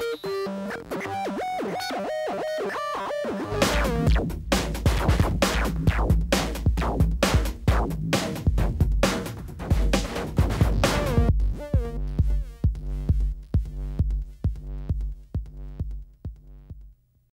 you